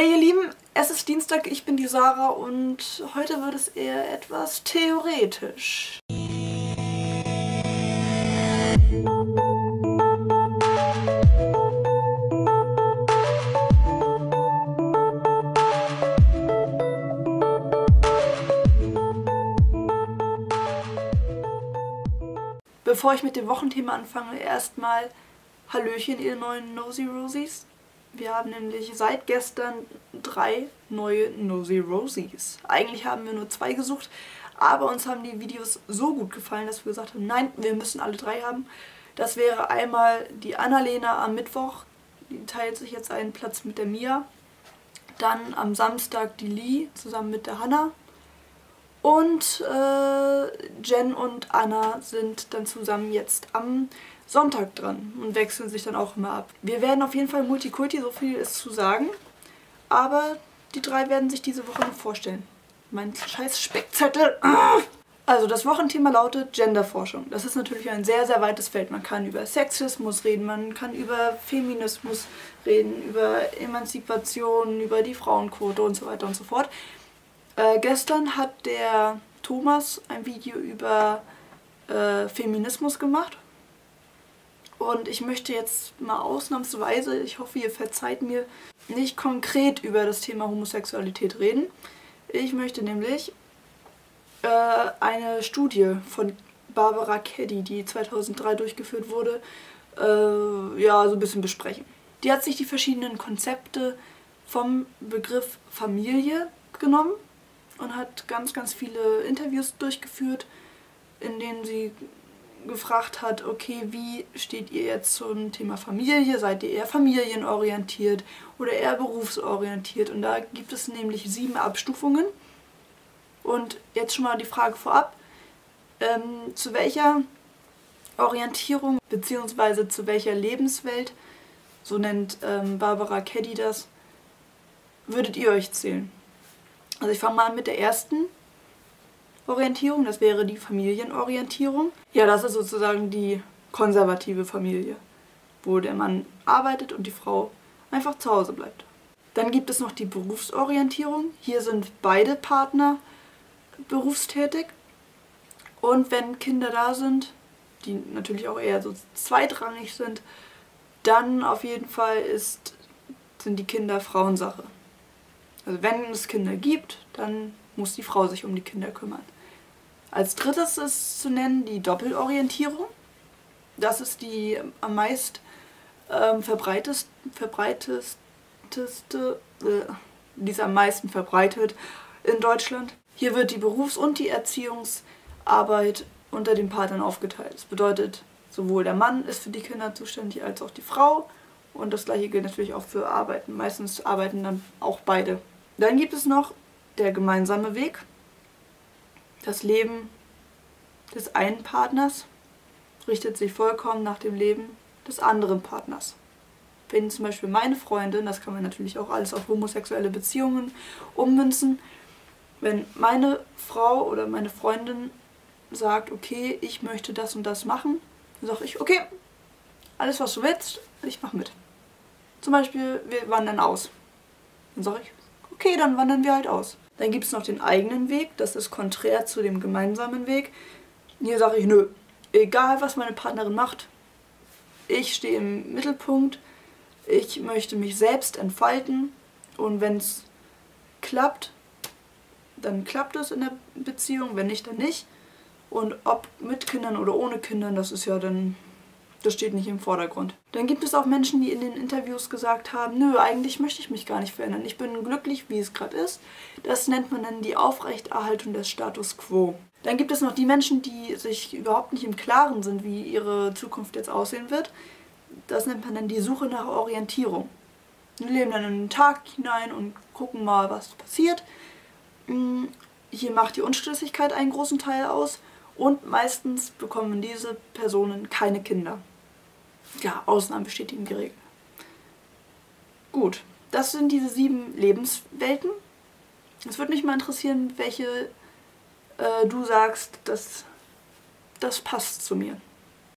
Hey ihr Lieben, es ist Dienstag, ich bin die Sarah und heute wird es eher etwas theoretisch. Bevor ich mit dem Wochenthema anfange, erstmal Hallöchen ihr neuen Nosy Rosies. Wir haben nämlich seit gestern drei neue Nosy Rosies. Eigentlich haben wir nur zwei gesucht, aber uns haben die Videos so gut gefallen, dass wir gesagt haben, nein, wir müssen alle drei haben. Das wäre einmal die Annalena am Mittwoch, die teilt sich jetzt einen Platz mit der Mia. Dann am Samstag die Lee zusammen mit der Hanna. Und äh, Jen und Anna sind dann zusammen jetzt am Sonntag dran und wechseln sich dann auch immer ab. Wir werden auf jeden Fall Multikulti, so viel ist zu sagen. Aber die drei werden sich diese Woche noch vorstellen. Mein scheiß Spickzettel. Also das Wochenthema lautet Genderforschung. Das ist natürlich ein sehr, sehr weites Feld. Man kann über Sexismus reden, man kann über Feminismus reden, über Emanzipation, über die Frauenquote und so weiter und so fort. Äh, gestern hat der Thomas ein Video über äh, Feminismus gemacht und ich möchte jetzt mal ausnahmsweise, ich hoffe, ihr verzeiht mir, nicht konkret über das Thema Homosexualität reden. Ich möchte nämlich äh, eine Studie von Barbara Keddy, die 2003 durchgeführt wurde, äh, ja, so ein bisschen besprechen. Die hat sich die verschiedenen Konzepte vom Begriff Familie genommen und hat ganz, ganz viele Interviews durchgeführt, in denen sie gefragt hat, okay, wie steht ihr jetzt zum Thema Familie? Seid ihr eher familienorientiert oder eher berufsorientiert? Und da gibt es nämlich sieben Abstufungen. Und jetzt schon mal die Frage vorab, ähm, zu welcher Orientierung bzw. zu welcher Lebenswelt, so nennt ähm, Barbara Keddy das, würdet ihr euch zählen? Also ich fange mal an mit der ersten Orientierung, das wäre die Familienorientierung. Ja, das ist sozusagen die konservative Familie, wo der Mann arbeitet und die Frau einfach zu Hause bleibt. Dann gibt es noch die Berufsorientierung. Hier sind beide Partner berufstätig. Und wenn Kinder da sind, die natürlich auch eher so zweitrangig sind, dann auf jeden Fall ist, sind die Kinder Frauensache. Also wenn es Kinder gibt, dann muss die Frau sich um die Kinder kümmern. Als drittes ist zu nennen die Doppelorientierung. Das ist die am meist ähm, verbreitest, verbreiteste, äh, die ist am meisten verbreitet in Deutschland. Hier wird die Berufs- und die Erziehungsarbeit unter den Partnern aufgeteilt. Das bedeutet, sowohl der Mann ist für die Kinder zuständig als auch die Frau. Und das gleiche gilt natürlich auch für Arbeiten. Meistens arbeiten dann auch beide. Dann gibt es noch der gemeinsame Weg das Leben des einen Partners richtet sich vollkommen nach dem Leben des anderen Partners. Wenn zum Beispiel meine Freundin, das kann man natürlich auch alles auf homosexuelle Beziehungen ummünzen, wenn meine Frau oder meine Freundin sagt, okay, ich möchte das und das machen, dann sage ich, okay, alles was du willst, ich mache mit. Zum Beispiel, wir wandern aus. Dann sage ich, okay, dann wandern wir halt aus. Dann gibt es noch den eigenen Weg, das ist konträr zu dem gemeinsamen Weg. Hier sage ich, nö, egal was meine Partnerin macht, ich stehe im Mittelpunkt, ich möchte mich selbst entfalten und wenn es klappt, dann klappt es in der Beziehung, wenn nicht, dann nicht. Und ob mit Kindern oder ohne Kindern, das ist ja dann das steht nicht im Vordergrund. Dann gibt es auch Menschen, die in den Interviews gesagt haben, nö, eigentlich möchte ich mich gar nicht verändern. Ich bin glücklich, wie es gerade ist. Das nennt man dann die Aufrechterhaltung des Status quo. Dann gibt es noch die Menschen, die sich überhaupt nicht im Klaren sind, wie ihre Zukunft jetzt aussehen wird. Das nennt man dann die Suche nach Orientierung. Die leben dann in den Tag hinein und gucken mal, was passiert. Hm, hier macht die Unschlüssigkeit einen großen Teil aus und meistens bekommen diese Personen keine Kinder ja, Ausnahmen bestätigen die Regel. Gut, das sind diese sieben Lebenswelten. Es würde mich mal interessieren, welche äh, du sagst, dass das passt zu mir.